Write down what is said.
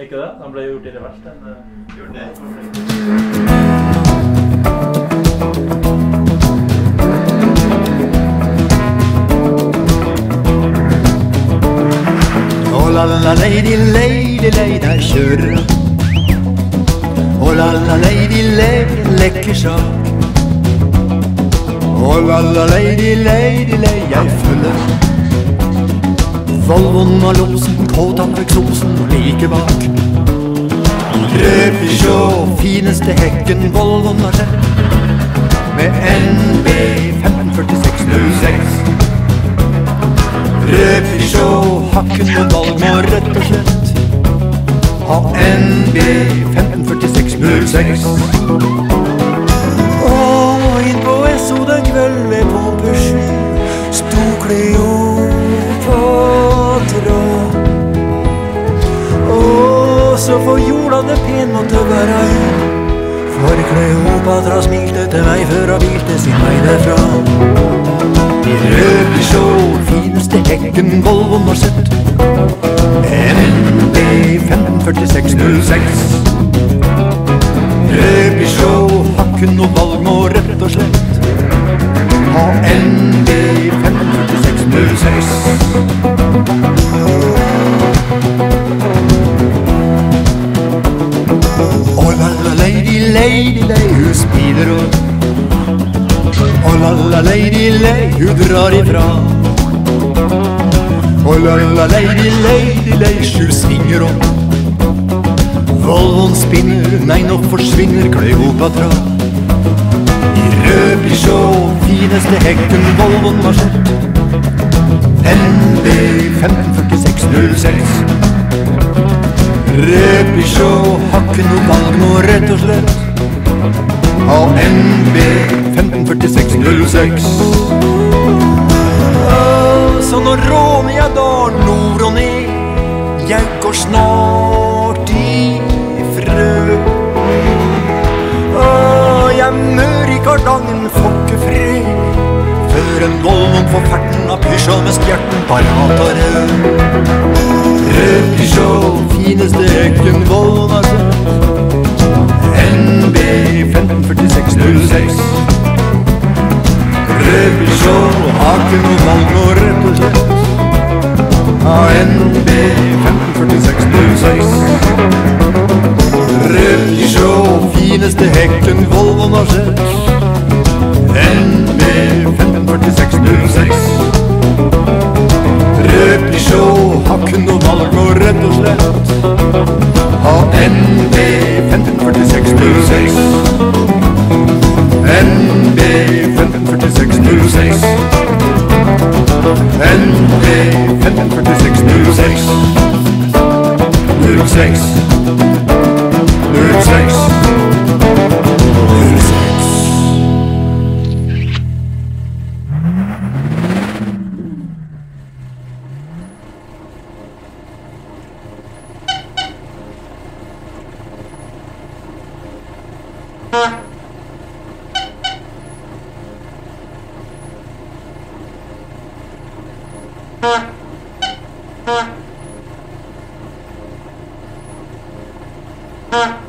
ikke det? Den ble gjort i revers. Den, eh, Gjør det. Å la la lady, lady, lady, der kjører han. Å la la lady, lady, lekker sak. Å la la lady, lady, lady, jeg følger. Volvoen og låsen, påtatt eksosen like bak. Rød Peugeot, fineste hekken Volvoen har sett. Med NB 154606. Rød Peugeot, hakken og valg må rett og slett ha NB 154606. så for jorda det pen måtte være hun. For Kleopatra smilte til meg før hun hvilte sin vei derfra. Rød Peugeot, fineste hekken Volvoen har sett. NB 154606. Rød Peugeot, hakken og valg må rett og slett ha NB lady, lady, hun speeder og Å la la lady, lei, hun drar ifra. Å la la lady, lady, lady, hun svinger om. Volvoen spinner, nei nå forsvinner Kleopatra. I rød Peugeot, fineste hekken Volvoen har sett. NB 54606. Rød Peugeot, hakken og valg nå rett og slett ha NB 154606. Så nå råner jeg dalen nord og ned. Jeg går snart ifrø. Å, jeg mør i gardangen fred. Før en Volvo får ferten av pysjål med skjerten parat og rød. Rød pysjål, fineste hekken Volvoen ANB 154606. Rød Peugeot, fineste hekken Volvoen har sett. NB 154606. Little sex. Little sex. Little sex. Little sex. Huh? Ha!